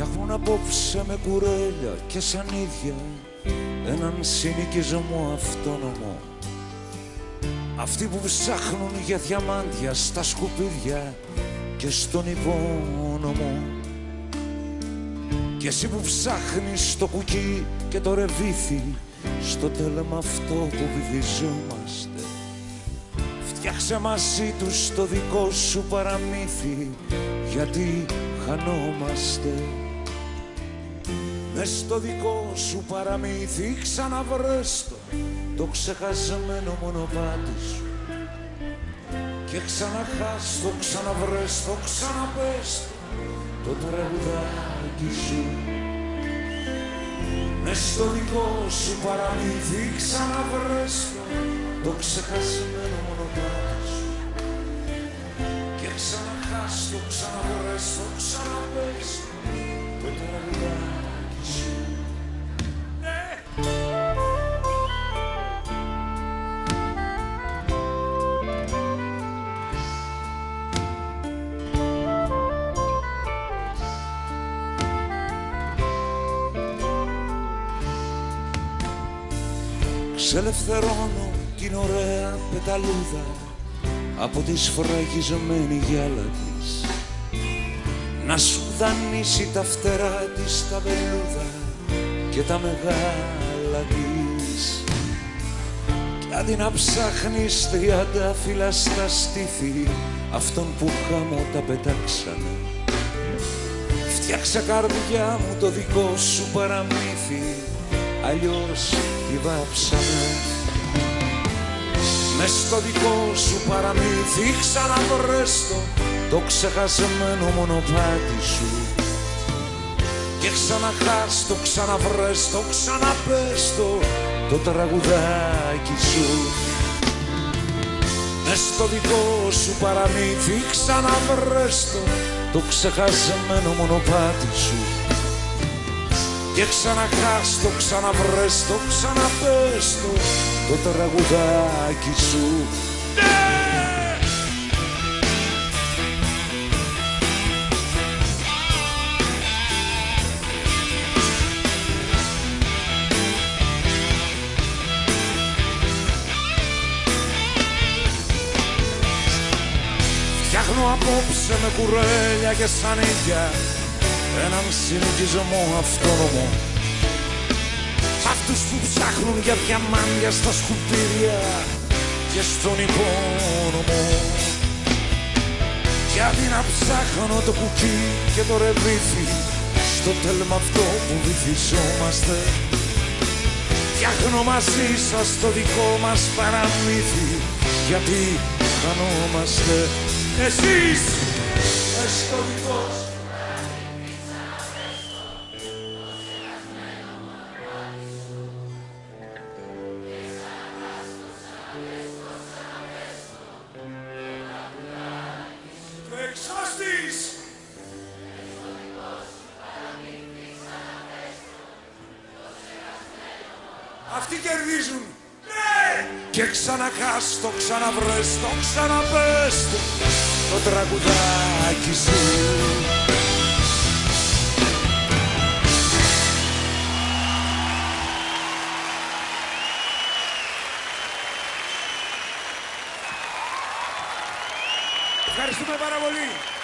Φτιάχνουν απόψε με κουρέλια και σαν ίδια έναν συνοικισμό αυτόνομο. Αυτοί που ψάχνουν για διαμάντια στα σκουπίδια και στον υπόνομο. Και εσύ που ψάχνεις το κουκί και το ρεβίθι στο τέλμα αυτό που βυθιζόμαστε. Φτιάξε μαζί τους το δικό σου παραμύθι γιατί χανόμαστε Μες στο δικό σου παραμύθι ξαναβρες το το ξεχασμένο μονοπάτι σου. Και ξαναχάς το ξαναβρες το ξαναπες το τραγουδάκι σου. Μες στο δικό σου παραμύθι ξαναβρες το το ξεχασμένο μονοπάτι σου. Και ξαναχάς το ξαναβρες το ξαναπες το τραγουδάκι Ξελευθερώνω την ωραία πεταλούδα από τη σφραγιζεμένη γυάλα της. Να σου δανείσει τα φτερά της τα βελούδα και τα μεγάλα της. Κι αντί να ψάχνεις τριάντα φύλλα στα στήθη αυτόν που χάμω τα πετάξανε. Φτιάξα καρδιά μου το δικό σου παραμύθι αλλιώς τη βάψαμε. Μες στο δικό σου παραμύθι ξαναβρες το το ξεχασμένο μονοπάτι σου. Και ξαναχάς το ξαναβρες το ξαναπες το το τραγουδάκι σου. Μες στο δικό σου παραμύθι ξαναβρες το το ξεχασμένο μονοπάτι σου και ξαναχάς το ξαναβρες το ξαναπες το το τραγουδάκι σου. Φτιάχνω απόψε με κουρέλια και σανίδια έναν συνοικισμό αυτόνομο. Αυτούς που ψάχνουν για διαμάντια στα σκουπίδια και στον υπόνομο. Και αντί να ψάχνω το κουκί και το ρεβίθι στο τέλμα αυτό που βυθιζόμαστε. Φτιάχνω μαζί σας το δικό μας παραμύθι. Γιατί χανόμαστε. Εσείς μες Αυτοί κερδίζουν! Ναι! Και ξαναχάς το ξαναβρες το ξαναπες το, το τραγουδάκι σου Ευχαριστούμε πάρα πολύ.